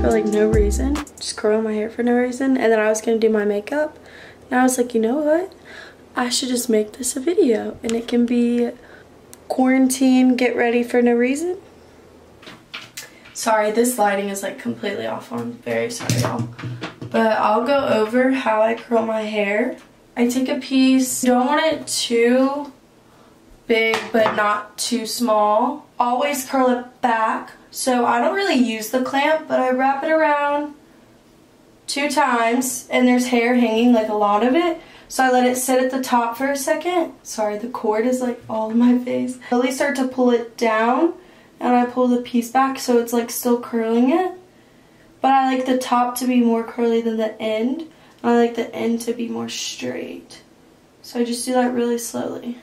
for like no reason. Just curling my hair for no reason. And then I was gonna do my makeup. And I was like, you know what? I should just make this a video and it can be quarantine, get ready for no reason. Sorry, this lighting is like completely off. I'm very sorry, y'all. But I'll go over how I curl my hair. I take a piece, don't want it too big but not too small. Always curl it back. So I don't really use the clamp, but I wrap it around two times and there's hair hanging, like a lot of it. So I let it sit at the top for a second. Sorry, the cord is like all in my face. I really start to pull it down and I pull the piece back so it's like still curling it. But I like the top to be more curly than the end. I like the end to be more straight. So I just do that really slowly.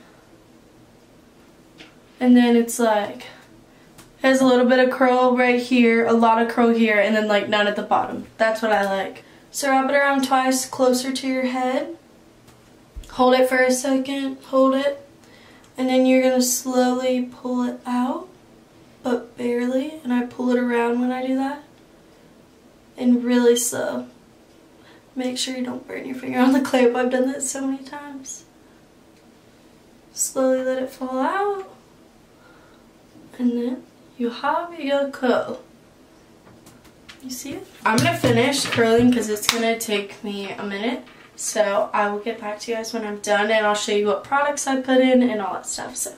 And then it's like, has a little bit of curl right here, a lot of curl here, and then like none at the bottom. That's what I like. So wrap it around twice closer to your head. Hold it for a second, hold it. And then you're gonna slowly pull it out, but barely. And I pull it around when I do that. And really slow. Make sure you don't burn your finger on the clamp. I've done that so many times. Slowly let it fall out. And then you have your curl. You see it? I'm gonna finish curling because it's gonna take me a minute. So I will get back to you guys when I'm done and I'll show you what products I put in and all that stuff. So.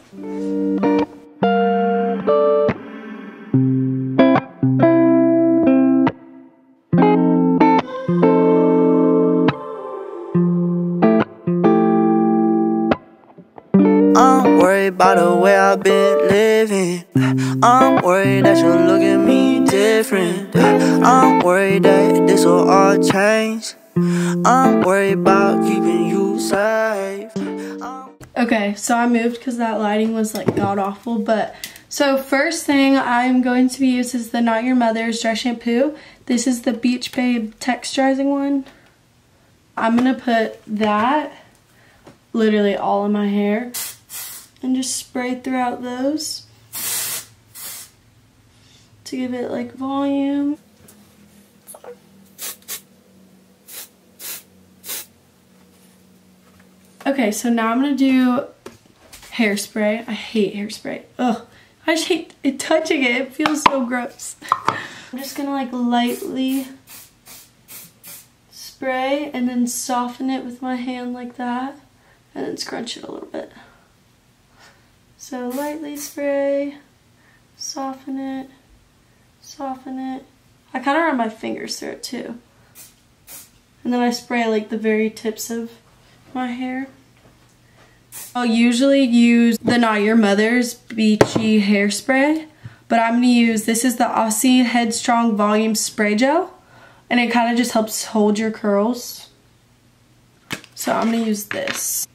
Worried that you'll look at me different. I'm worried that this will all change. I'm worried about keeping you safe. Okay, so I moved because that lighting was like god awful, but so first thing I'm going to be used is the Not Your Mother's dry shampoo. This is the Beach Babe texturizing one. I'm gonna put that literally all in my hair and just spray throughout those to give it like volume. Okay, so now I'm gonna do hairspray. I hate hairspray. Ugh, I just hate it touching it. It feels so gross. I'm just gonna like lightly spray and then soften it with my hand like that and then scrunch it a little bit. So lightly spray, soften it, soften it. I kind of run my fingers through it too. And then I spray like the very tips of my hair. I'll usually use the Not Your Mother's Beachy Hairspray, but I'm going to use, this is the Aussie Headstrong Volume Spray Gel, and it kind of just helps hold your curls. So I'm going to use this.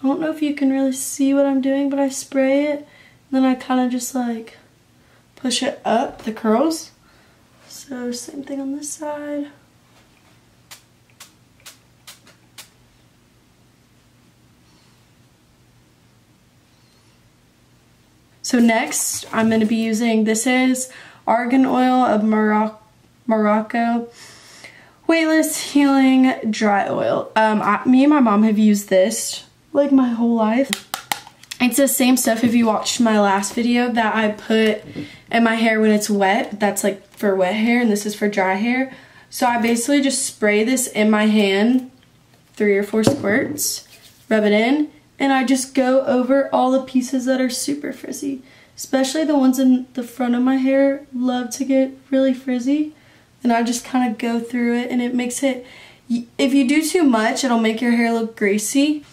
I don't know if you can really see what I'm doing, but I spray it, then I kind of just like push it up, the curls. So same thing on this side. So next, I'm going to be using, this is Argan Oil of Morocco, Morocco Weightless Healing Dry Oil. Um, I, me and my mom have used this like my whole life. It's the same stuff if you watched my last video that I put in my hair when it's wet. That's like for wet hair and this is for dry hair. So I basically just spray this in my hand, three or four squirts, rub it in, and I just go over all the pieces that are super frizzy. Especially the ones in the front of my hair love to get really frizzy. And I just kind of go through it and it makes it, if you do too much, it'll make your hair look greasy.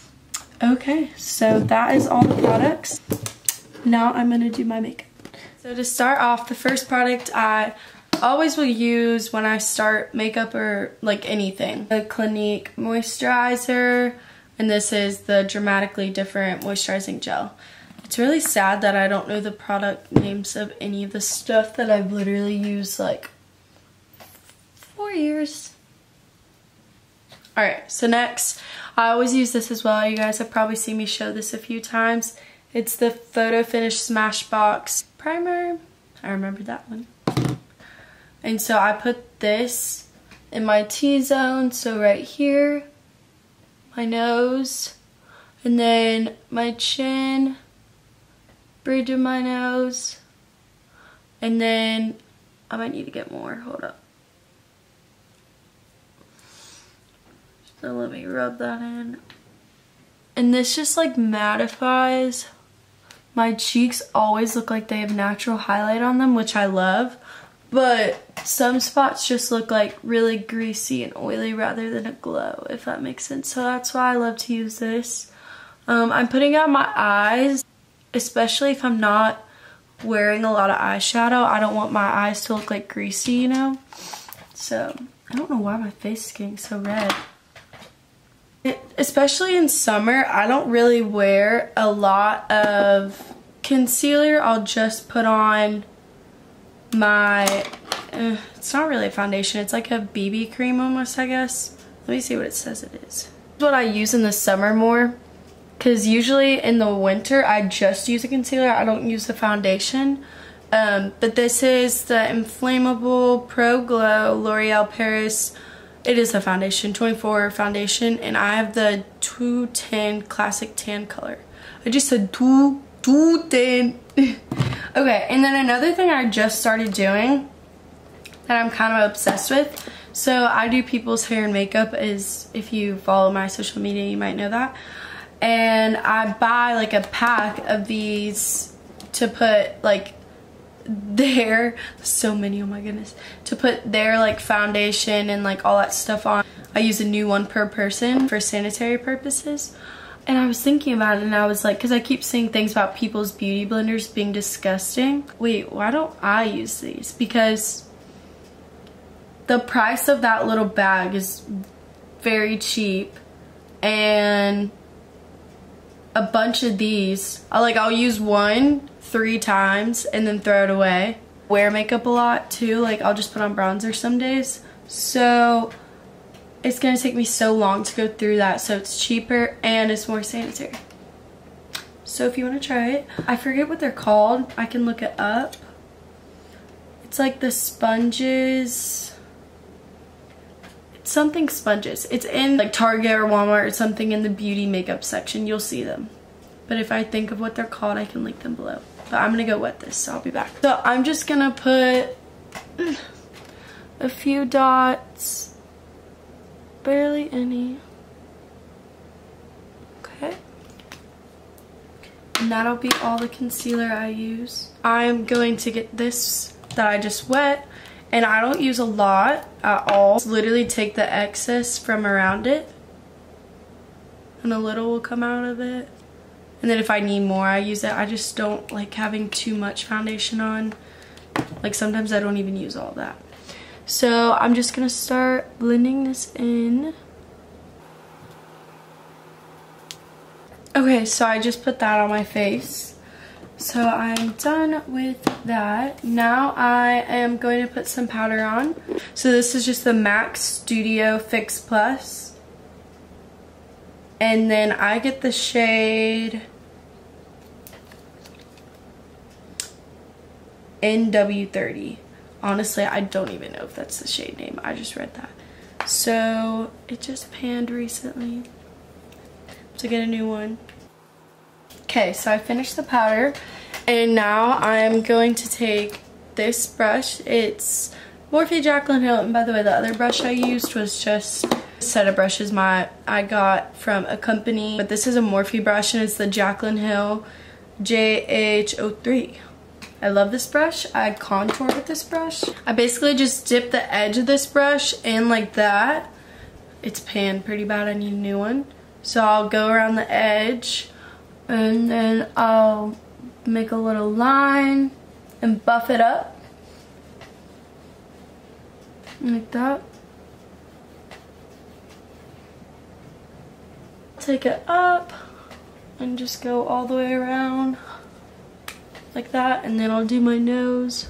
Okay, so that is all the products. Now I'm gonna do my makeup. So to start off, the first product I always will use when I start makeup or like anything. The Clinique Moisturizer, and this is the Dramatically Different Moisturizing Gel. It's really sad that I don't know the product names of any of the stuff that I've literally used like four years. Alright, so next, I always use this as well. You guys have probably seen me show this a few times. It's the Photo Finish Smashbox Primer. I remember that one. And so I put this in my T-zone. So right here, my nose, and then my chin, bridge of my nose, and then I might need to get more. Hold up. So let me rub that in. And this just like mattifies. My cheeks always look like they have natural highlight on them, which I love. But some spots just look like really greasy and oily rather than a glow, if that makes sense. So that's why I love to use this. Um, I'm putting out my eyes, especially if I'm not wearing a lot of eyeshadow. I don't want my eyes to look like greasy, you know? So, I don't know why my face is getting so red. Especially in summer, I don't really wear a lot of concealer. I'll just put on my, uh, it's not really a foundation. It's like a BB cream almost, I guess. Let me see what it says it is. what I use in the summer more because usually in the winter I just use a concealer I don't use the foundation um, but this is the Infallible Pro Glow L'Oreal Paris it is a foundation 24 foundation and I have the 210 classic tan color. I just said 2 210 okay and then another thing I just started doing that I'm kind of obsessed with so I do people's hair and makeup is if you follow my social media you might know that. And I buy like a pack of these to put like their so many oh my goodness to put their like foundation and like all that stuff on. I use a new one per person for sanitary purposes. And I was thinking about it and I was like because I keep seeing things about people's beauty blenders being disgusting. Wait why don't I use these? Because the price of that little bag is very cheap and a bunch of these. I like I'll use one three times and then throw it away. Wear makeup a lot too. Like I'll just put on bronzer some days. So it's gonna take me so long to go through that. So it's cheaper and it's more sanitary. So if you wanna try it, I forget what they're called. I can look it up. It's like the sponges something sponges. It's in like Target or Walmart or something in the beauty makeup section. You'll see them. But if I think of what they're called, I can link them below. But I'm gonna go wet this, so I'll be back. So I'm just gonna put mm, a few dots, barely any. Okay. And that'll be all the concealer I use. I'm going to get this that I just wet and I don't use a lot at all. Just literally take the excess from around it and a little will come out of it. And then if I need more, I use it. I just don't like having too much foundation on. Like sometimes I don't even use all that. So I'm just gonna start blending this in. Okay, so I just put that on my face. So I'm done with that. Now I am going to put some powder on. So this is just the MAC Studio Fix Plus. And then I get the shade NW30. Honestly, I don't even know if that's the shade name. I just read that. So it just panned recently to get a new one. Okay, so I finished the powder and now I'm going to take this brush. It's Morphe Jaclyn Hill and by the way the other brush I used was just a set of brushes my I got from a company but this is a Morphe brush and it's the Jaclyn Hill JH03. I love this brush. I contour with this brush. I basically just dip the edge of this brush in like that. It's panned pretty bad. I need a new one. So I'll go around the edge and then I'll make a little line and buff it up like that take it up and just go all the way around like that and then I'll do my nose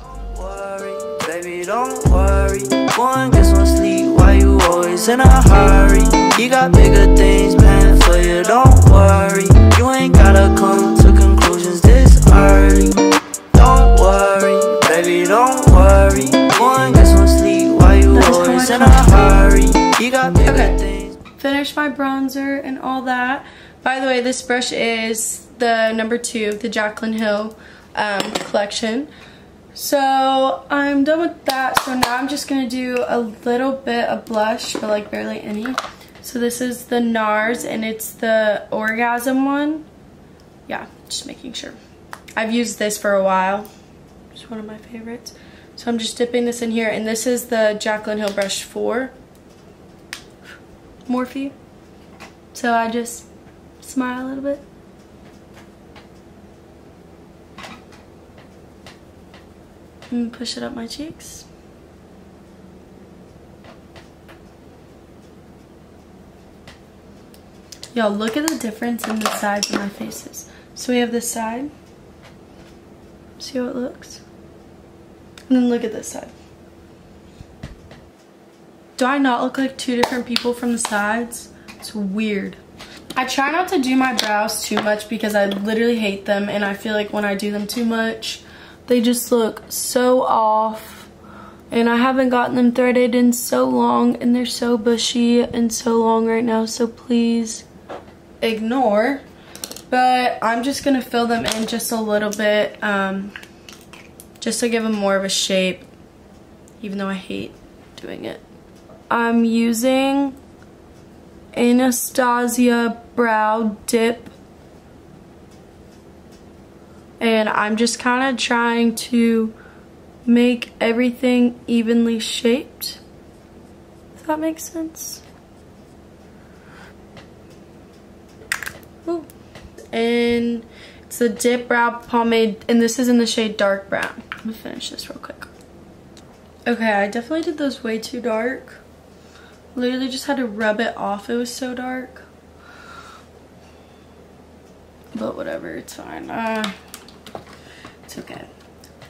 baby, don't worry. Some sleep while you always in a hurry. He got bigger things planned you, don't worry. You ain't gotta come to conclusions this early. Don't worry, baby, don't worry. Go and get some sleep while you always in a hurry. He got bigger Okay. things. Finished my bronzer and all that. By the way, this brush is the number two, the Jaclyn Hill um, collection. So I'm done with that. So now I'm just gonna do a little bit of blush, but like barely any. So this is the NARS and it's the Orgasm one. Yeah, just making sure. I've used this for a while. It's one of my favorites. So I'm just dipping this in here and this is the Jaclyn Hill brush 4. Morphe. So I just smile a little bit. And push it up my cheeks. Y'all, look at the difference in the sides of my faces. So we have this side. See how it looks? And then look at this side. Do I not look like two different people from the sides? It's weird. I try not to do my brows too much because I literally hate them and I feel like when I do them too much, they just look so off. And I haven't gotten them threaded in so long and they're so bushy and so long right now, so please ignore. But I'm just gonna fill them in just a little bit, um, just to give them more of a shape, even though I hate doing it. I'm using Anastasia Brow Dip. And I'm just kind of trying to make everything evenly shaped. If that makes sense. And it's a Dip Brow Pomade, and this is in the shade Dark Brown. I'm gonna finish this real quick. Okay, I definitely did those way too dark. Literally just had to rub it off. It was so dark. But whatever, it's fine. Uh, it's okay.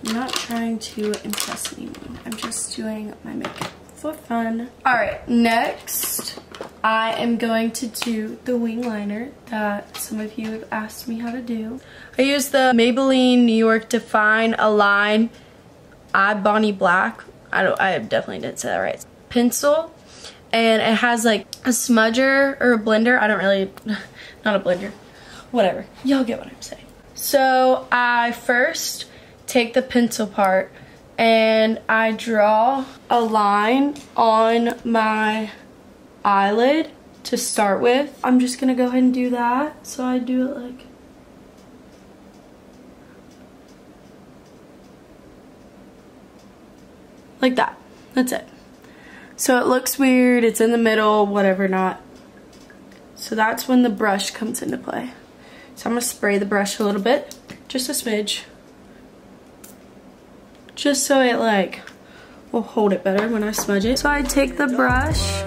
I'm not trying to impress anyone. I'm just doing my makeup for fun. Alright, next I am going to do the wing liner that some of you have asked me how to do. I use the Maybelline New York Define-A-Line Eye Bonnie Black. I don't I definitely didn't say that right. Pencil and it has like a smudger or a blender. I don't really, not a blender, whatever. Y'all get what I'm saying. So I first take the pencil part and I draw a line on my eyelid to start with. I'm just gonna go ahead and do that. So I do it like like that. That's it. So it looks weird, it's in the middle, whatever not. So that's when the brush comes into play. So I'm gonna spray the brush a little bit, just a smidge. Just so it like, will hold it better when I smudge it. So I take the brush,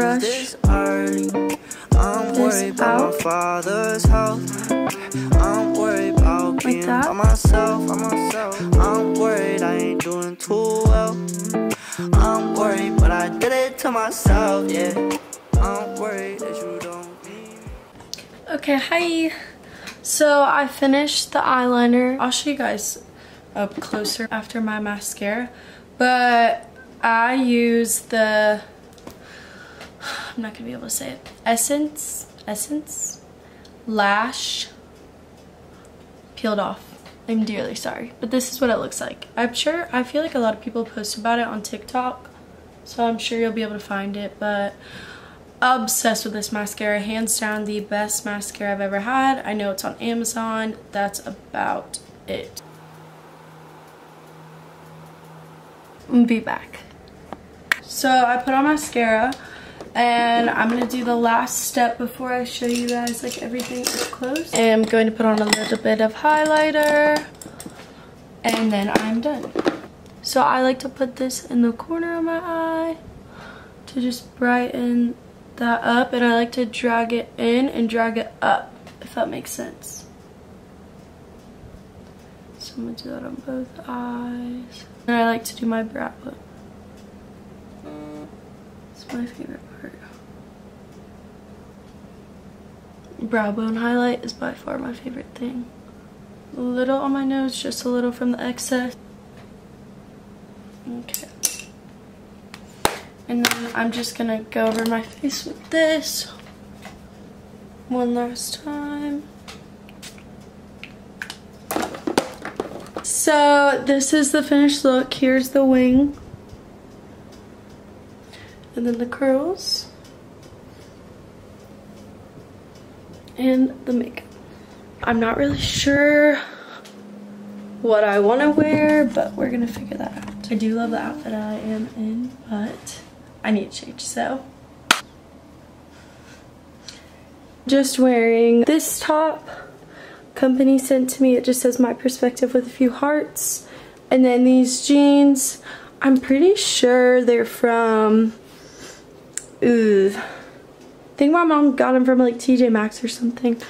and I'm gonna conclusions brush this early. I'm this worried about my father's health. I'm worried about being by myself. By myself. I'm worried I ain't doing too well. I'm worried, but I did it to myself. Yeah. I'm worried that you don't need. Okay, hi. So I finished the eyeliner. I'll show you guys up closer after my mascara. But I use the, I'm not gonna be able to say it, Essence, Essence Lash peeled off. I'm dearly sorry, but this is what it looks like. I'm sure, I feel like a lot of people post about it on TikTok, so I'm sure you'll be able to find it, but obsessed with this mascara. Hands down the best mascara I've ever had. I know it's on Amazon. That's about it. Be back. So I put on mascara and I'm gonna do the last step before I show you guys like everything up close. I'm going to put on a little bit of highlighter and then I'm done. So I like to put this in the corner of my eye to just brighten that up and I like to drag it in and drag it up if that makes sense. So I'm gonna do that on both eyes. And I like to do my brow bone. It's my favorite part. Brow bone highlight is by far my favorite thing. A little on my nose, just a little from the excess. Okay. And then I'm just gonna go over my face with this one last time. So this is the finished look. Here's the wing. And then the curls. And the makeup. I'm not really sure what I want to wear, but we're going to figure that out. I do love the outfit I am in, but I need to change, so. Just wearing this top company sent to me. It just says my perspective with a few hearts. And then these jeans, I'm pretty sure they're from, ooh, think my mom got them from like TJ Maxx or something.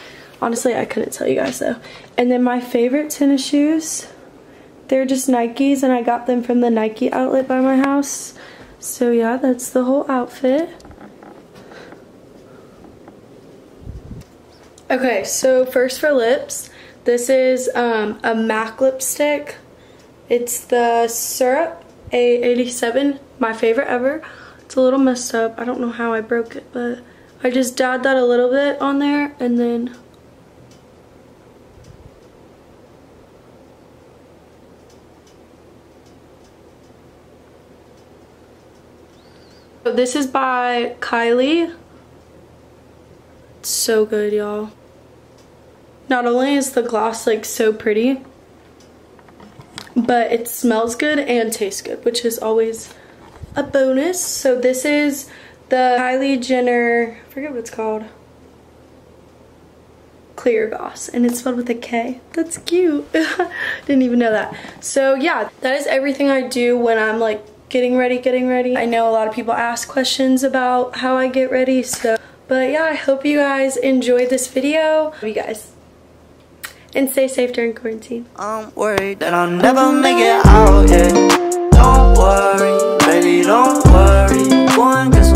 Honestly, I couldn't tell you guys though. And then my favorite tennis shoes, they're just Nikes and I got them from the Nike outlet by my house. So yeah, that's the whole outfit. Okay, so first for lips, this is um, a MAC lipstick. It's the Syrup A87, my favorite ever. It's a little messed up. I don't know how I broke it, but I just dabbed that a little bit on there and then This is by Kylie. It's so good, y'all. Not only is the gloss like so pretty, but it smells good and tastes good, which is always a bonus. So this is the Kylie Jenner, I forget what it's called, clear gloss and it's spelled with a K. That's cute. Didn't even know that. So yeah, that is everything I do when I'm like getting ready, getting ready. I know a lot of people ask questions about how I get ready, so, but yeah, I hope you guys enjoyed this video. Love you guys and stay safe during quarantine. I'm worried that I'll never make it out, yeah. Don't worry, baby, don't worry. Go